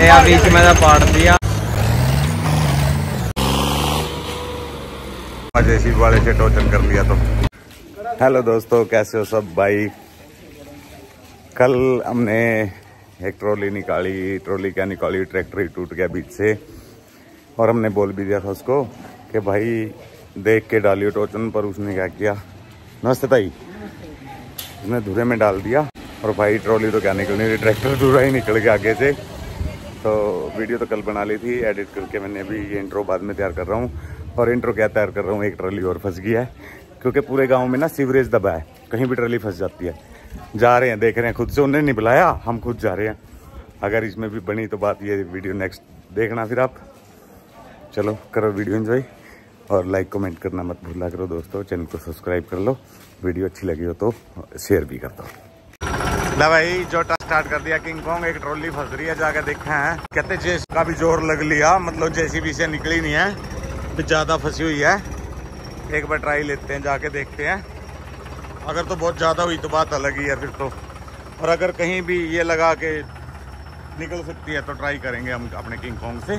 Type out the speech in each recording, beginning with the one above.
या बीच में तो पाड़ दिया जैसी वाले से टोचन कर लिया तो हेलो दोस्तों कैसे हो सब भाई कल हमने एक ट्रॉली निकाली ट्रॉली क्या निकाली ट्रैक्टर ही टूट गया बीच से और हमने बोल भी दिया था उसको कि भाई देख के डालियो टोचन पर उसने क्या किया नमस्ते भाई उसने धुरे में डाल दिया और भाई ट्रॉली तो क्या निकलनी थी ट्रैक्टर धुरा ही निकल गया आगे से तो वीडियो तो कल बना ली थी एडिट करके मैंने अभी ये इंट्रो बाद में तैयार कर रहा हूँ। और इंट्रो क्या तैयार कर रहा हूँ, एक ट्रली और फंस गया है, क्योंकि पूरे गाँव में ना सीवरेज दबा है, कहीं भी ट्रली फंस जाती है। जा रहे हैं, देख रहे हैं, खुद से उन्हें नहीं बुलाया, हम खुद जा रहे हैं। अगर इसमें भी बनी तो बात ये वीडियो नेक्स्ट देखना फिर आप। चलो, करो वीडियो एंजॉय और लाइक कमेंट करना मत भूला करो दोस्तों चैनल को सब्सक्राइब कर लो। वीडियो अच्छी लगी हो तो शेयर भी कर दो। भाई जोटा स्टार्ट कर दिया किंग कॉन्ग एक ट्रॉली फंस रही है, जाके देखा है। कहते जेस का भी ज़ोर लग लिया मतलब जेसीबी से निकली नहीं है तो ज़्यादा फंसी हुई है। एक बार ट्राई लेते हैं, जाके देखते हैं। अगर तो बहुत ज़्यादा हुई तो बात अलग ही है फिर तो। और अगर कहीं भी ये लगा के निकल सकती है तो ट्राई करेंगे हम अपने किंग कॉन्ग से।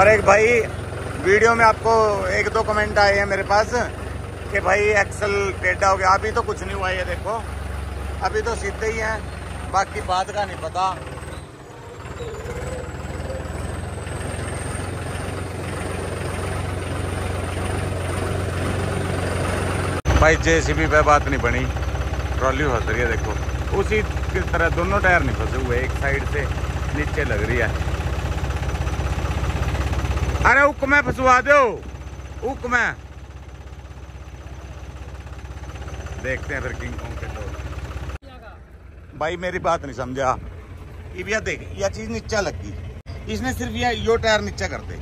और एक भाई, वीडियो में आपको एक दो कमेंट आए हैं मेरे पास कि भाई एक्सल टेढ़ा हो गया। अभी तो कुछ नहीं हुआ ये देखो। अभी तो सीधे ही हैं, बाकी बात का नहीं पता। भाई, जेसीबी पे बात नहीं बनी। ट्रॉली फंस रही है, देखो। उसी तरह दोनों टायर नहीं फंसे हुए, एक साइड से नीचे लग रही है। अरे उक में फंसवा दो। उक में देखते हैं फिर किंग कॉन्ग के तो भाई, मेरी बात नहीं समझा। ये भैया देख यह चीज़ नीचा लग। इसने सिर्फ़ यह यो टायर नीचे कर दे।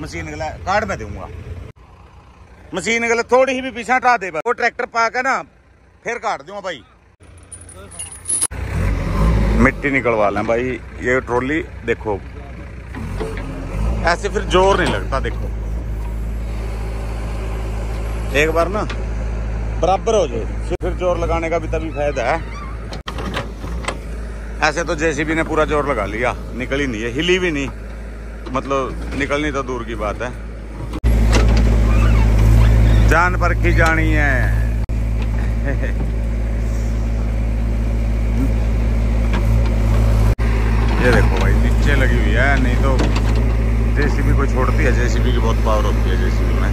मशीन गला कार्ड में दूँगा। मशीन गला थोड़ी ही भी पीछे हटा दे वो ट्रैक्टर पा के ना, फिर काट दूँगा भाई। मिट्टी निकलवा लें भाई। ये ट्रॉली देखो ऐसे फिर ज़ोर नहीं लगता, देखो। एक बार ना, बराबर हो जाए। फिर ज़ोर लगाने का भी तभी फ़ायदा है। ऐसे तो जेसीबी ने पूरा ज़ोर लगा लिया, निकली नहीं है, हिली भी नहीं। मतलब निकलनी तो दूर की बात है। जान पर की जानी है। ये देखो भाई, नीचे लगी हुई है, नहीं तो जेसीबी को छोड़ती है, जेसीबी की बहुत पावर होती है जेसीबी में।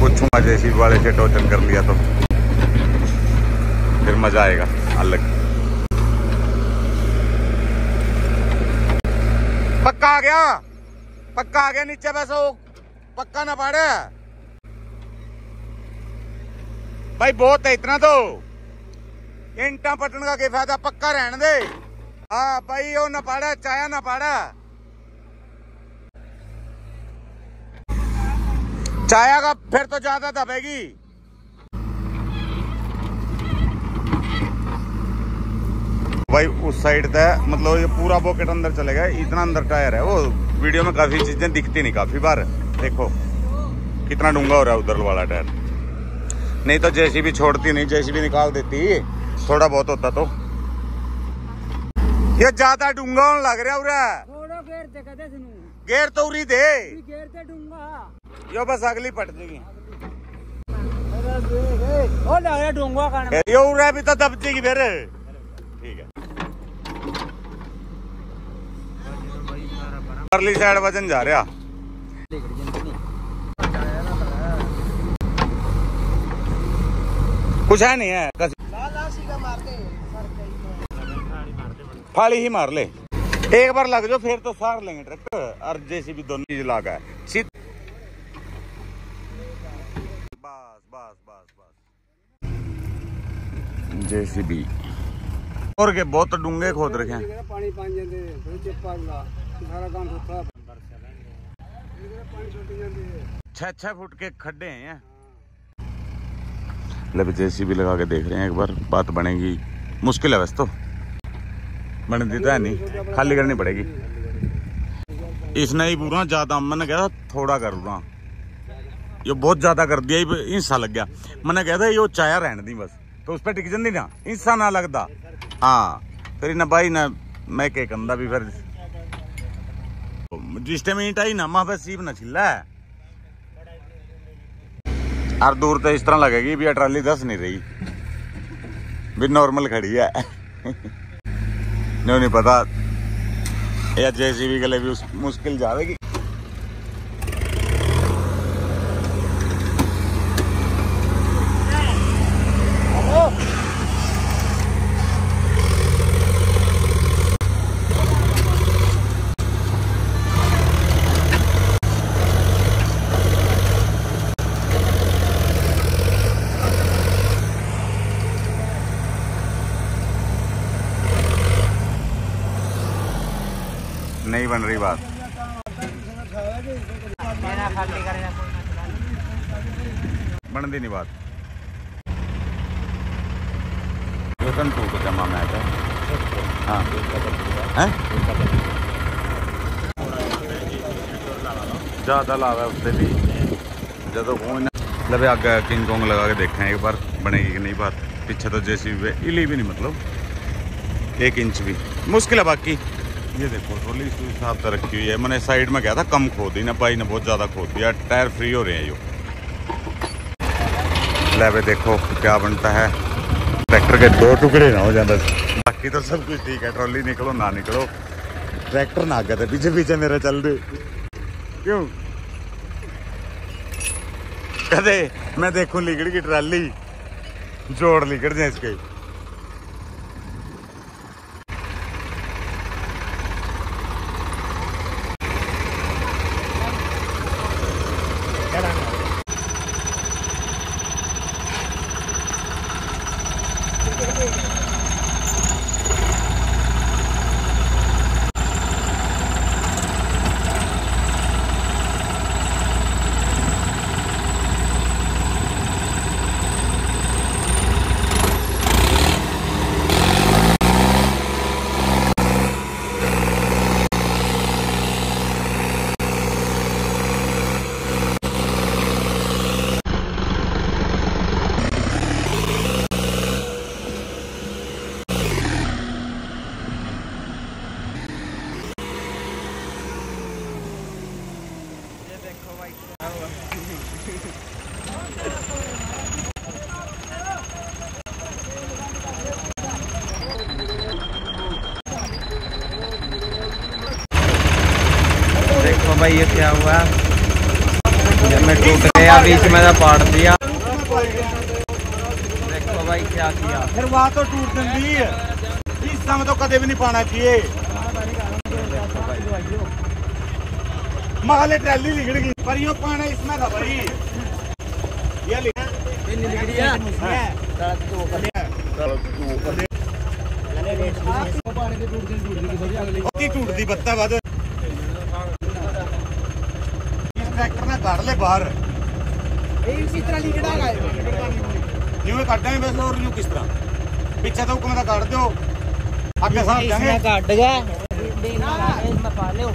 पूछूँगा जेसीबी वाले से टोचन कर लिया तो। फिर मज़ा आएगा, अलग। पक्का आ गया? पक्का आ गया नीचे बैसो। पक्का ना पाड़े? भाई बहुत है, इतना तो। इंटा पटन का क्या फ़ायदा? पक्का रहने दे। हाँ भाई वो ना पाड़ा, चाया ना पाड़ा। चाया का फिर तो ज़्यादा दबेगी। भाई, उस साइड तक मतलब ये पूरा बॉकेट अंदर चलेगा इतना अंदर टायर है, वो वीडियो में काफ़ी चीज़ें दिखती नहीं, काफ़ी बार। देखो, कितना डूँगा हो रहा है उधर वाला टायर। नहीं तो जेसीबी छोड़ती नहीं, जेसीबी निकाल देती, थोड़ा बहुत होता तो। ये ज़्यादा डूँगा लग रहा उरा। गेर ते उरी दे। यो बस अगली पट रहा डूँगा यो उरा भी तो दब जाएगी फिर। ठीक है। परली साइड वज़न जा रहा। कुछ है नहीं है। फाली ही मार ले। एक बार लग जाओ, फिर तो सार लेंगे ट्रैक्टर और जेसीबी दोनों चीज़ लागा है बस बस बस जेसीबी। और के बहुत डूँगे खोद रखे हैं। पानी पान जाते सारा काम सुखा छह छह फुट के खड्डे हैं यहाँ ले जेसीबी लगा के देख रहे हैं, एक बार बात बनेगी। मुश्किल है वैसे तो। बनती तो है नहीं। खाली करनी पड़ेगी। इसने ही पूरा, ज़्यादा मैंने कहा था थोड़ा करूँगा ये बहुत ज़्यादा कर दिया हिस्सा लग गया। मैंने कहा था ये चाया रहने दी बस। तो उस पर टिक जाती ना। हिस्सा ना लगता हाँ फिर इन्हें भाई ने मैं के कंदा भी फिर। जिस टाइम ईट आई ना, मैं सीप न छिला है। और दूर तो इस तरह लगेगी भी ट्राली दस नहीं रही। भी नॉर्मल खड़ी है। नहीं नहीं पता। या जेसीबी के लिए भी मुश्किल जाएगी नहीं बन रही बात। कोई मसला नहीं बात। वेतन टूट जमा मैं है। हाँ। हैं? ज़्यादा लाभ है उससे भी। ਜਦੋਂ फ़ोन लबे आगे किंग कोंग लगा के देखें एक बार बनेगी कि नहीं बात। पीछे तो जैसी भी इली भी नहीं मतलब। एक इंच भी। मुश्किल है बाकी। ये देखो, ट्रोली इस हिसाब से रखी हुई है। मैंने साइड में कहा था, कम खो दी ना भाई, ने बहुत ज़्यादा खो दिया टायर फ्री हो रहे हैं यो। लेवे देखो, क्या बनता है। ट्रैक्टर के दो टुकड़े ना हो जाता बाकी तो सब कुछ ठीक है, ट्रॉली निकलो ना निकलो। ट्रैक्टर ना आगे थे, पीछे पीछे मेरा चल रहे। क्यों? कदे मैं देखूँ लिगड़ की ट्राली। जोड़ लिकड़ जाए इसके देखो भाई ये क्या हुआ? जब मैं टूट गया बीच में तो पाड़ दिया। देखो भाई क्या किया? फिर वहाँ तो टूट जाती है। इस समय तो कदे भी नहीं पाना चाहिए। महाले ट्रैली लिगड़ गई पर यो पाना इसमें था भाई। ये लिख होती टूट दी बत्ता बाद। इस ट्रैक्टर ने काट ले बाहर इसी तरह लिखड़ा गए ਜਿਵੇਂ ਕੱਢਾਂਗੇ ਵੈਸੇ ਹੋਰ ਨੂੰ ਕਿਸ ਤਰ੍ਹਾਂ ਪਿੱਛੇ ਤੋਂ ਹੁਕਮ ਦਾ ਕੱਢ ਦਿਓ ਅੱਗੇ ਸਾਹ ਜਾਗੇ काट गया इसमें पा लो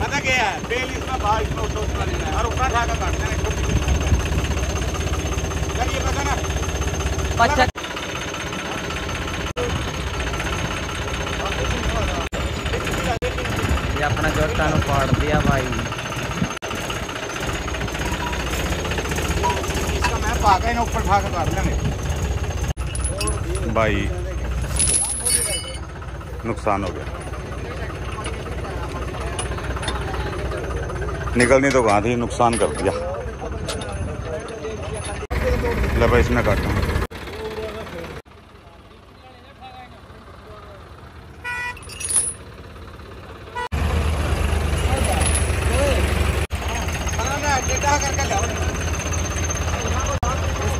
पता क्या है बेल इसमें बाहर इसमें उठो उसका लेना है और ऊपर उठा कर काटना है चलिए पता ना ही भाई नुकसान हो गया निकलनी तो कहाँ थी नुकसान कर दिया ले भाई इसमें काटना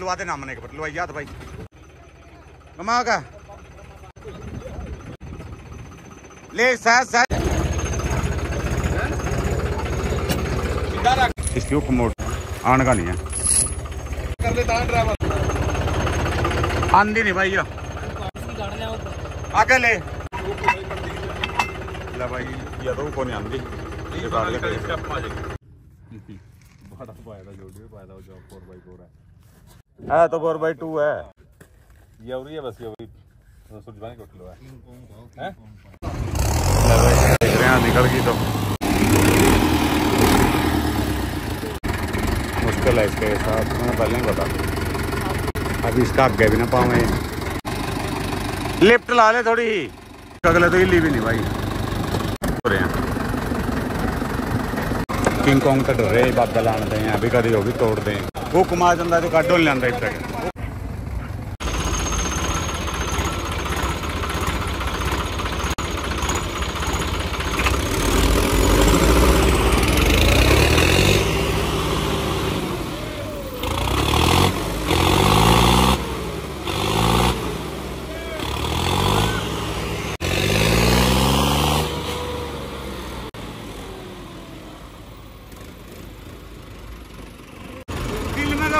लुआ दे नाम ने के लुआई याद भाई। कमा का ले साथ साथ। इसकी हुक्म मोड आने का नहीं है। आंदी नहीं भाई ये। आगे ले। ले भाई ये तो को नहीं आंदी ये काट के दे। है तो फोर बाई टू है। ये हो रही है बस, ये हो रही सुरजवानी को किलो है? हैं भाई देख रहे हैं, निकल गई तो। मुश्किल है इसके साथ, मैंने पहले ही पता। अभी इसका आगे भी ना पावे लिफ्ट ला ले थोड़ी अगले तो हिली भी नहीं भाई। हो रहे हैं। किंग कॉन्ग तो डर रहे बादल आने हैं अभी कभी भी तोड़ दें। वो कुमार चंदा जो काटो नहीं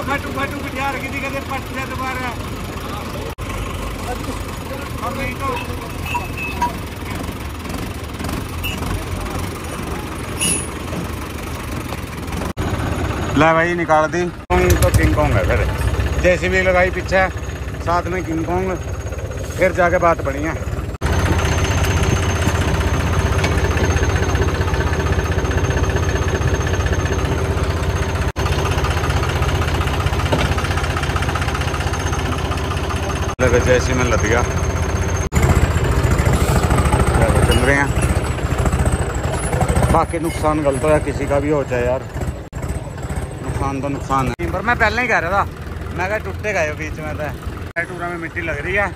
तो फटू फटू बिठा रखी थी कहते पट से दोबारा। अब नहीं तो ले भाई निकाल दी। तो किंग कॉन्ग है फिर। जैसी भी लगाई पीछे साथ में किंग कॉन्ग फिर जाके बात बनी लगा जैसे में लद गया। चल रहे हैं। बाकी नुकसान गलत होया, किसी का भी हो जाए यार। नुकसान तो नुकसान है। पर मैं पहले ही कह रहा था, मैं कहा टूटे गए बीच में तो। टूरा में मिट्टी लग रही है।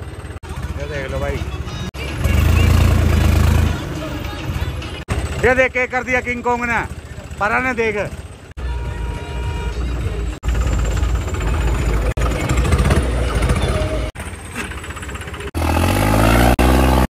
ये देख लो भाई। ये देख के कर दिया किंग कोंग ने। परा ने देख।